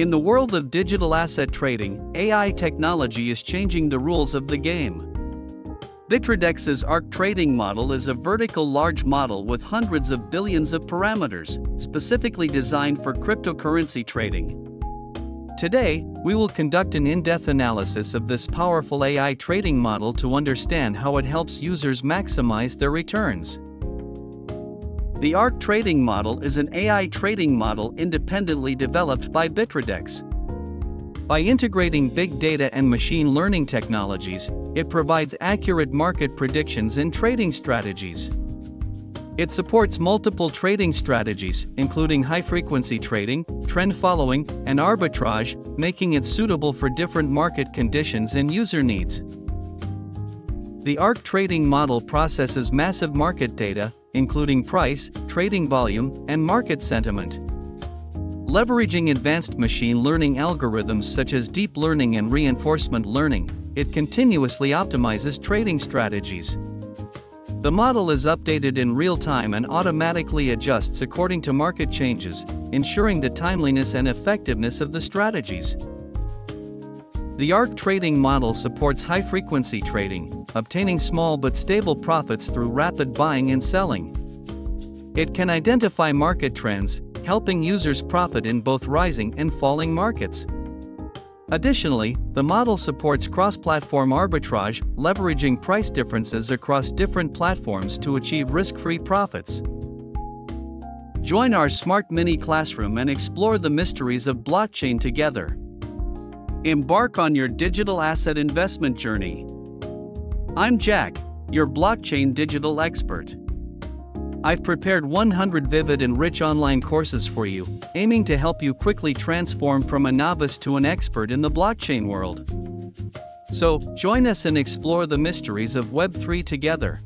In the world of digital asset trading, AI technology is changing the rules of the game. Bitradex's ARK trading model is a vertical large model with hundreds of billions of parameters, specifically designed for cryptocurrency trading. Today, we will conduct an in-depth analysis of this powerful AI trading model to understand how it helps users maximize their returns. The ARK trading model is an AI trading model independently developed by Bitradex. By integrating big data and machine learning technologies, it provides accurate market predictions and trading strategies. It supports multiple trading strategies, including high frequency trading, trend following, and arbitrage, making it suitable for different market conditions and user needs. The ARK trading model processes massive market data, including price, trading volume, and market sentiment. Leveraging advanced machine learning algorithms such as deep learning and reinforcement learning, it continuously optimizes trading strategies. The model is updated in real time and automatically adjusts according to market changes, ensuring the timeliness and effectiveness of the strategies. The ARK trading model supports high frequency trading, obtaining small but stable profits through rapid buying and selling. It can identify market trends, helping users profit in both rising and falling markets. Additionally, the model supports cross platform arbitrage, leveraging price differences across different platforms to achieve risk free profits. Join our Smart Mini Classroom and explore the mysteries of blockchain together. Embark on your digital asset investment journey. I'm Jack, your blockchain digital expert. I've prepared 100 vivid and rich online courses for you, aiming to help you quickly transform from a novice to an expert in the blockchain world. So, join us and explore the mysteries of Web3 together.